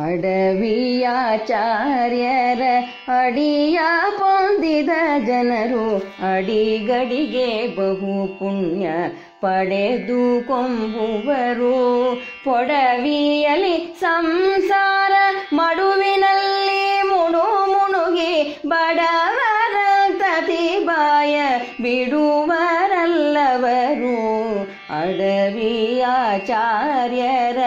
ಅಡವಿಯಾಚಾರ್ಯರ ಅಡಿಯ ಪೊಂದಿದ ಜನರು ಅಡಿಗಡಿಗೆ ಬಹು ಪುಣ್ಯ ಪಡೆದು ಕೊಂಬುವರು. ಪೊಡವಿಯಲಿ ಸಂಸಾರ, ಮಡುವಿನಲ್ಲಿ ಮುಣು ಮುಣುಗಿ ಬಡವರ ತತಿಬಾಯ ಬಿಡುವರಲ್ಲವರು. ಅಡವಿಯಾಚಾರ್ಯರ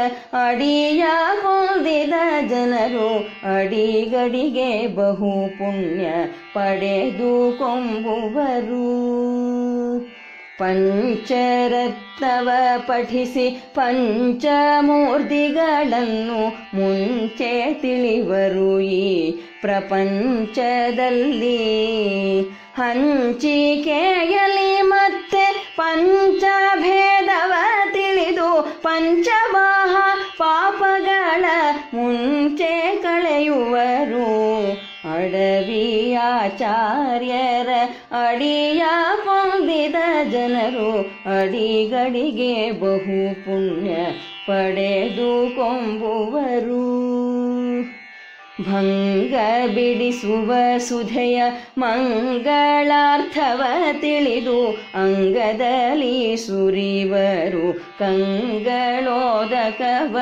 ಅಡಿಯ ಹೊಂದಿದ ಜನರು ಅಡಿಗಡಿಗೆ ಬಹು ಪುಣ್ಯ ಪಡೆದು ಕೊಂಬುವರು. ಪಂಚರತ್ನವ ಪಠಿಸಿ ಪಂಚಮೂರ್ತಿಗಳನ್ನು ಮುಂಚೆ ತಿಳಿವರು ಈ ಪ್ರಪಂಚದಲ್ಲಿ. ಹಂಚಿಕೆಯಲಿ ಮತ್ತೆ ಪಂಚಭೇದವ ಮುಂಚೆ ಕಳೆಯುವರು. ಅಡವಿಯಾಚಾರ್ಯರ ಅಡಿಯ ಪೊಂದಿದ ಜನರು ಅಡಿಗಡಿಗೆ ಬಹು ಪುಣ್ಯ ಪಡೆದು ಕೊಂಬುವರು ಭಂಗ ಬಿಡಿಸುವ ಸುಧೆಯ ಮಂಗಳಾರ್ಥವ ತಿಳಿದು ಅಂಗದಲ್ಲಿ ಸುರಿವರು ಕಂಗಳೋದಕವ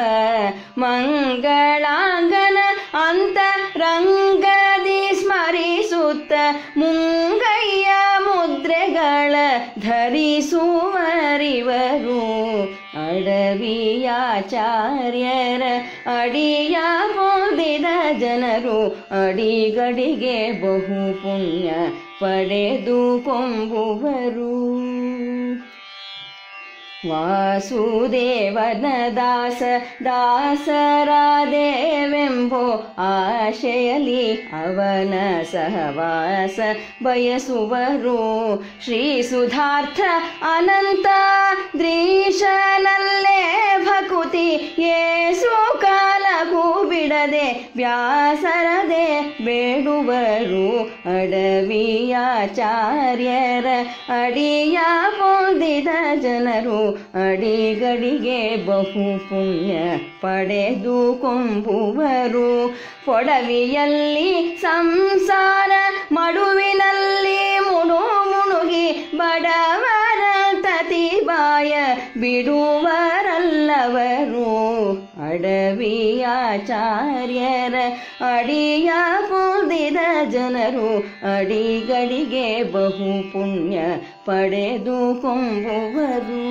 ಮಂಗಳಾಂಗನ ಅಂತ ರಂಗದಿ ಸ್ಮರಿಸುತ್ತ ಮುಂಗಯ್ಯ ಮುದ್ರೆಗಳ ಧರಿಸುವರಿವರು. ಅಡವಿಯಾಚಾರ್ಯರ ಅಡಿಯ ಹೊಂದಿದ ಜನರು ಅಡಿಗಡಿಗೆ ಬಹು ಪುಣ್ಯ ಪಡೆದು ಕೊಂಬುವರು. ವಾಸುದೇವನ ದಾಸ ದಾಸರಾದೇವೆಂಬೋ ಆಶೆಯಲಿ ಅವನ ಸಹವಾಸ ಬಯಸುವರು. ಶ್ರೀ ಸುಧಾರ್ಥ ಅನಂತ ದ್ರೀಶನಲ್ಲೇ ಭಕುತಿ, ಏಸು ಕಾಲಗೂ ಬಿಡದೆ ವ್ಯಾಸರದೆ ಬೇಡುವರು. ಅಡವಿಯಾಚಾರ್ಯರ ಅಡಿಯ ಹೊಂದಿದ ಜನರು ಅಡಿಗಡಿಗೆ ಬಹು ಪುಣ್ಯ ಪಡೆದು ಕೊಂಬುವರು. ಪೊಡವಿಯಲ್ಲಿ ಸಂಸಾರ ಮಡುವಿನಲ್ಲಿ ಮುಣು ಮುಣುಗಿ ಬಡವರ ತತಿಬಾಯ ಬಿಡುವರಲ್ಲವರು ಅಡವಿಯಾಚಾರ್ಯರ ಅಡಿಯ ಹೊಂದಿದ ಜನರು ಅಡಿಗಳಿಗೆ ಬಹು ಪುಣ್ಯ ಪಡೆದು ಕೊಂಬುವರು.